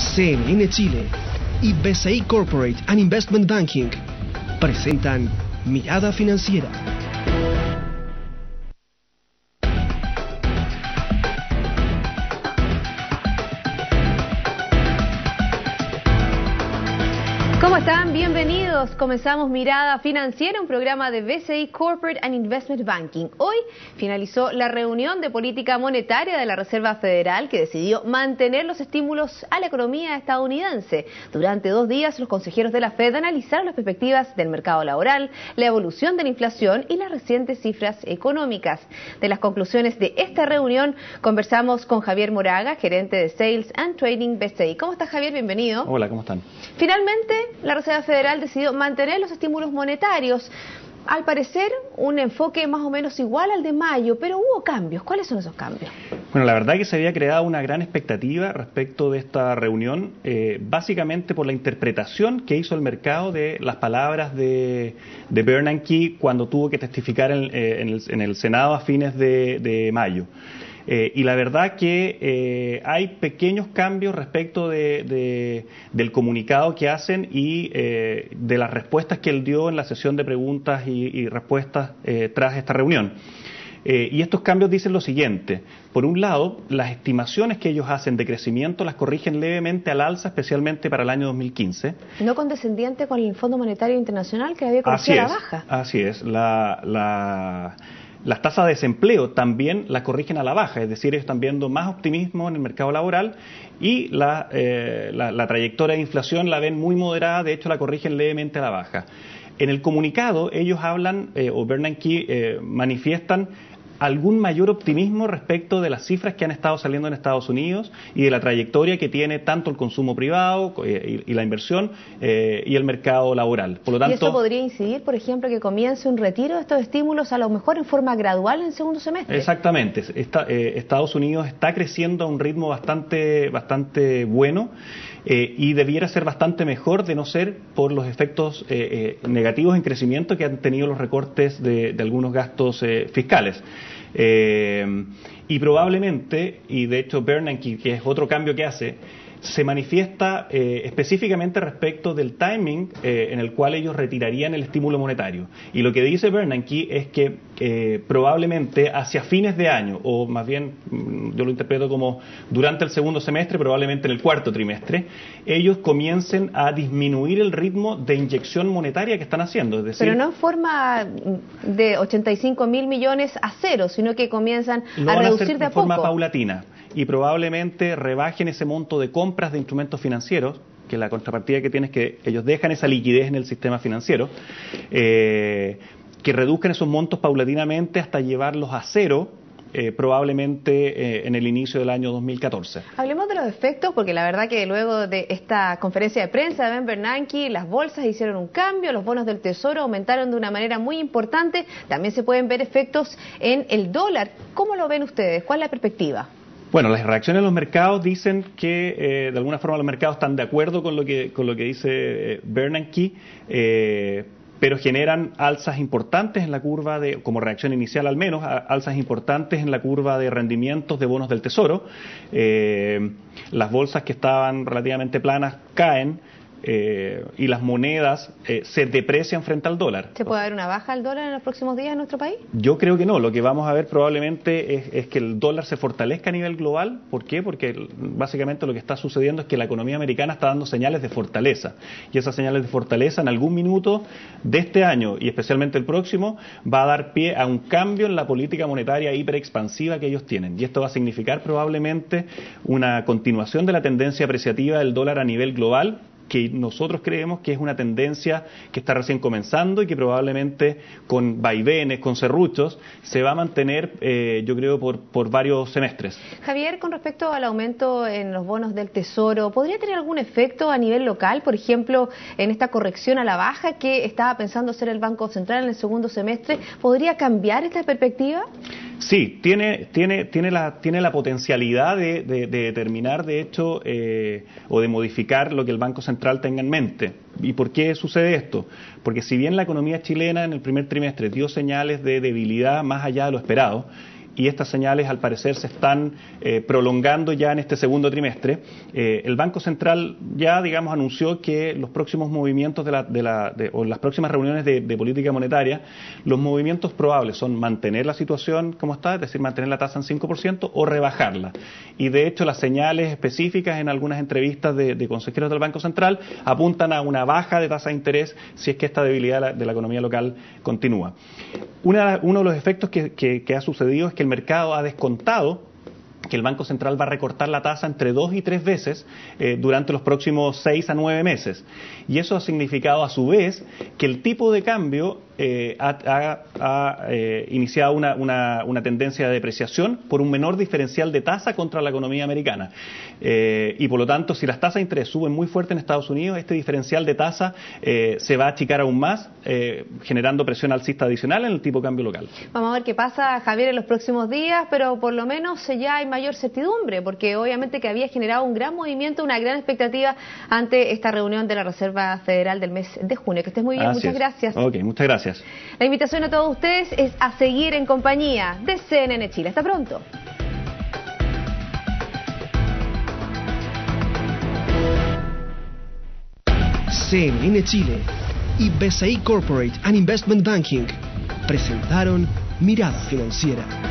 CNN Chile y BCI Corporate and Investment Banking presentan Mirada Financiera. ¿Cómo están? Bienvenidos. Comenzamos Mirada Financiera, un programa de BCI Corporate and Investment Banking. Hoy finalizó la reunión de política monetaria de la Reserva Federal que decidió mantener los estímulos a la economía estadounidense. Durante dos días, los consejeros de la Fed analizaron las perspectivas del mercado laboral, la evolución de la inflación y las recientes cifras económicas. De las conclusiones de esta reunión, conversamos con Javier Moraga, gerente de Sales and Trading BCI. ¿Cómo estás, Javier? Bienvenido. Hola, ¿cómo están? Finalmente, la Reserva Federal decidió mantener los estímulos monetarios. Al parecer, un enfoque más o menos igual al de mayo, pero hubo cambios. ¿Cuáles son esos cambios? Bueno, la verdad que se había creado una gran expectativa respecto de esta reunión, eh, básicamente por la interpretación que hizo el mercado de las palabras de, de Bernanke cuando tuvo que testificar en, eh, el, en el, Senado a fines de mayo. Eh, y la verdad que eh, hay pequeños cambios respecto de, de, del comunicado que hacen y eh, de las respuestas que él dio en la sesión de preguntas y, y respuestas eh, tras esta reunión. Eh, y estos cambios dicen lo siguiente. Por un lado, las estimaciones que ellos hacen de crecimiento las corrigen levemente al alza, especialmente para el año 2015. No condescendiente con el Fondo Monetario Internacional que había corregido a la baja. Así es. La, la, las tasas de desempleo también las corrigen a la baja, es decir, ellos están viendo más optimismo en el mercado laboral y la, eh, trayectoria de inflación la ven muy moderada, de hecho la corrigen levemente a la baja. En el comunicado ellos hablan, eh, o Bernanke eh, manifiestan algún mayor optimismo respecto de las cifras que han estado saliendo en Estados Unidos y de la trayectoria que tiene tanto el consumo privado eh, y, y, la inversión eh, y el mercado laboral. Por lo tanto, ¿Y eso podría incidir, por ejemplo, que comience un retiro de estos estímulos a lo mejor en forma gradual en el segundo semestre? Exactamente. Está, eh, Estados Unidos está creciendo a un ritmo bastante, bastante bueno. Eh, y debiera ser bastante mejor de no ser por los efectos negativos en crecimiento que han tenido los recortes de, de algunos gastos fiscales. Eh, y probablemente, y de hecho Bernanke, que es otro cambio que hace, se manifiesta eh, específicamente respecto del timing eh, en el cual ellos retirarían el estímulo monetario. Y lo que dice Bernanke es que eh, probablemente hacia fines de año, o más bien mm, yo lo interpreto como durante el segundo semestre, probablemente en el cuarto trimestre, ellos comiencen a disminuir el ritmo de inyección monetaria que están haciendo. Es decir, Pero no en forma de 85 mil millones a cero, sino que comienzan a reducir de poco. Forma paulatina y probablemente rebajen ese monto de compras de instrumentos financieros, que la contrapartida que tiene es que ellos dejan esa liquidez en el sistema financiero, eh, que reduzcan esos montos paulatinamente hasta llevarlos a cero eh, probablemente eh, en el inicio del año 2014. Hablemos de los efectos, porque la verdad que luego de esta conferencia de prensa de Ben Bernanke, las bolsas hicieron un cambio, los bonos del Tesoro aumentaron de una manera muy importante, también se pueden ver efectos en el dólar. ¿Cómo lo ven ustedes? ¿Cuál es la perspectiva? Bueno, las reacciones de los mercados dicen que eh, de alguna forma los mercados están de acuerdo con lo que, con lo que dice Bernanke, pero generan alzas importantes en la curva de, como reacción inicial al menos, alzas importantes en la curva de rendimientos de bonos del tesoro. las bolsas que estaban relativamente planas caen. Eh, y las monedas eh, se deprecian frente al dólar. ¿Se puede haber una baja al dólar en los próximos días en nuestro país? Yo creo que no. Lo que vamos a ver probablemente es, es, que el dólar se fortalezca a nivel global. ¿Por qué? Porque básicamente lo que está sucediendo es que la economía americana está dando señales de fortaleza. Y esas señales de fortaleza en algún minuto de este año y especialmente el próximo va a dar pie a un cambio en la política monetaria hiperexpansiva que ellos tienen. Y esto va a significar probablemente una continuación de la tendencia apreciativa del dólar a nivel global que nosotros creemos que es una tendencia que está recién comenzando y que probablemente con vaivenes, con serruchos, se va a mantener, eh, yo creo, por, por varios semestres. Javier, con respecto al aumento en los bonos del Tesoro, ¿podría tener algún efecto a nivel local, por ejemplo, en esta corrección a la baja que estaba pensando hacer el Banco Central en el segundo semestre? ¿Podría cambiar esta perspectiva? Sí, tiene, tiene, tiene, la, tiene la potencialidad de, de, de determinar, de hecho, eh, o de modificar lo que el Banco Central tenga en mente. ¿Y por qué sucede esto? Porque si bien la economía chilena en el primer trimestre dio señales de debilidad más allá de lo esperado, y estas señales al parecer se están eh, prolongando ya en este segundo trimestre. Eh, el Banco Central ya, digamos, anunció que los próximos movimientos de la, de la, o las próximas reuniones de, política monetaria, los movimientos probables son mantener la situación como está, es decir, mantener la tasa en 5% o rebajarla. Y de hecho las señales específicas en algunas entrevistas de, consejeros del Banco Central apuntan a una baja de tasa de interés si es que esta debilidad de la, economía local continúa. uno de los efectos que ha sucedido es que el mercado ha descontado que el Banco Central va a recortar la tasa entre dos y tres veces eh, durante los próximos seis a nueve meses. Y eso ha significado, a su vez, que el tipo de cambio eh, ha, eh, iniciado una, una, tendencia de depreciación por un menor diferencial de tasa contra la economía americana. Eh, y por lo tanto, si las tasas de interés suben muy fuerte en Estados Unidos, este diferencial de tasa se va a achicar aún más, generando presión alcista adicional en el tipo de cambio local. Vamos a ver qué pasa, Javier, en los próximos días, pero por lo menos ya hay mayor certidumbre, porque obviamente que había generado un gran movimiento, una gran expectativa ante esta reunión de la Reserva Federal del mes de junio. Que estés muy bien, muchas gracias. Ok, muchas gracias. La invitación a todos ustedes es a seguir en compañía de CNN Chile. Hasta pronto. CNN Chile y BCI Corporate and Investment Banking presentaron Mirada Financiera.